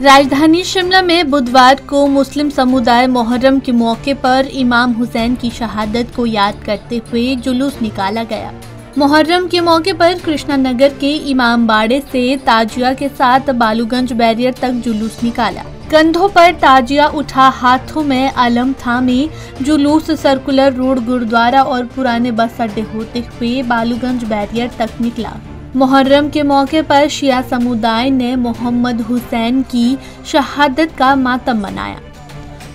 राजधानी शिमला में बुधवार को मुस्लिम समुदाय मोहर्रम के मौके पर इमाम हुसैन की शहादत को याद करते हुए जुलूस निकाला गया। मुहर्रम के मौके पर कृष्णा नगर के इमाम बाड़े से ताजिया के साथ बालूगंज बैरियर तक जुलूस निकाला। कंधों पर ताजिया उठा हाथों में आलम थामे, जुलूस सर्कुलर रोड गुरुद्वारा और पुराने बस अड्डे होते हुए बालूगंज बैरियर तक निकला। मुहर्रम के मौके पर शिया समुदाय ने मोहम्मद हुसैन की शहादत का मातम मनाया।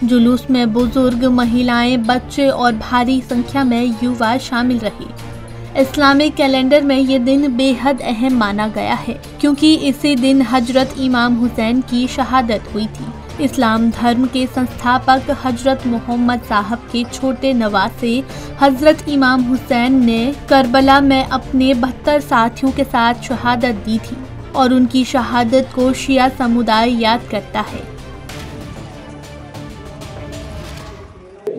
जुलूस में बुज़ुर्ग, महिलाएँ, बच्चे और भारी संख्या में युवा शामिल रहे। इस्लामिक कैलेंडर में ये दिन बेहद अहम माना गया है, क्योंकि इसी दिन हज़रत इमाम हुसैन की शहादत हुई थी। इस्लाम धर्म के संस्थापक हज़रत मोहम्मद साहब के छोटे नवासे हज़रत इमाम हुसैन ने करबला में अपने बहत्तर साथियों के साथ शहादत दी थी और उनकी शहादत को शिया समुदाय याद करता है।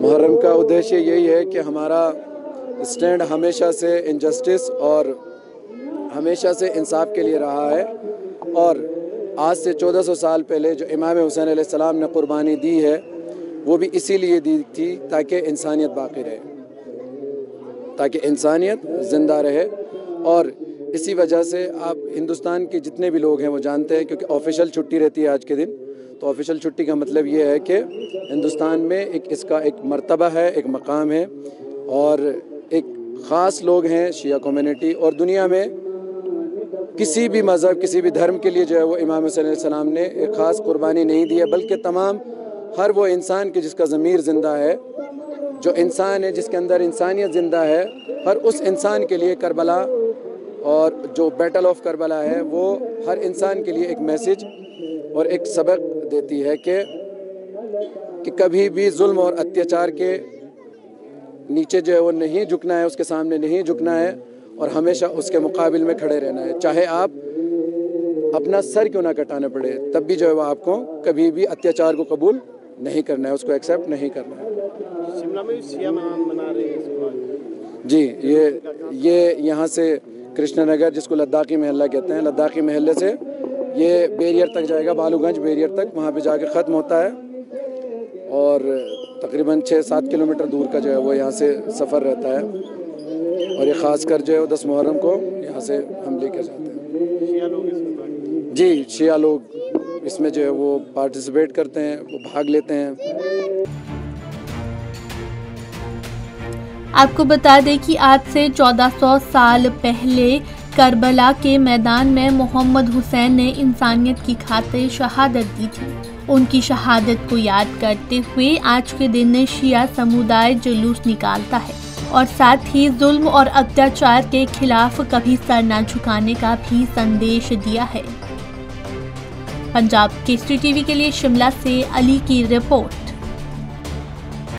मुहर्रम का उद्देश्य यही है कि हमारा स्टैंड हमेशा से इनजस्टिस और हमेशा से इंसाफ के लिए रहा है। और आज से 1400 साल पहले जो इमाम हुसैन सलाम ने कुर्बानी दी है, वो भी इसीलिए दी थी ताकि इंसानियत बाकी रहे, ताकि इंसानियत ज़िंदा रहे। और इसी वजह से आप हिंदुस्तान के जितने भी लोग हैं वो जानते हैं, क्योंकि ऑफिशियल छुट्टी रहती है आज के दिन। तो ऑफिशियल छुट्टी का मतलब ये है कि हिंदुस्तान में एक इसका एक मर्तबा है, एक मकाम है। और ख़ास लोग हैं शिया कम्युनिटी और दुनिया में किसी भी मज़हब, किसी भी धर्म के लिए जो है वो इमाम सलाम ने एक ख़ास कुर्बानी नहीं दी है, बल्कि तमाम हर वो इंसान के जिसका ज़मीर ज़िंदा है, जो इंसान है, जिसके अंदर इंसानियत ज़िंदा है, हर उस इंसान के लिए करबला और जो बैटल ऑफ़ करबला है, वो हर इंसान के लिए एक मैसेज और एक सबक देती है कि कि कभी भी जुल्म और अत्याचार के नीचे जो है वो नहीं झुकना है उसके सामने नहीं झुकना है और हमेशा उसके मुकाबिल में खड़े रहना है। चाहे आप अपना सर क्यों ना कटाना पड़े तब भी जो है वो आपको कभी भी अत्याचार को कबूल नहीं करना है उसको एक्सेप्ट नहीं करना है। शिमला में मना रहे हैं जी ये ये यहाँ से कृष्णनगर जिसको लद्दाखी महल्ला कहते हैं लद्दाखी महल्ले से ये बेरियर तक जाएगा बालूगंज बेरियर तक वहाँ पे जाके ख़त्म होता है। और तकरीबन छः सात किलोमीटर दूर का जो है वो यहाँ से सफ़र रहता है। और ये ख़ास कर जो है वो दस मुहर्रम को यहाँ से हम लेकर जाते हैं। जी शिया लोग इसमें जो है वो पार्टिसिपेट करते हैं वो भाग लेते हैं। आपको बता दें कि आज से 1400 साल पहले करबला के मैदान में मोहम्मद हुसैन ने इंसानियत की खातिर शहादत दी थी। उनकी शहादत को याद करते हुए आज के दिन शिया समुदाय जुलूस निकालता है और साथ ही जुल्म और अत्याचार के खिलाफ कभी सर न झुकाने का भी संदेश दिया है। पंजाब केसरी टीवी के लिए शिमला से अली की रिपोर्ट।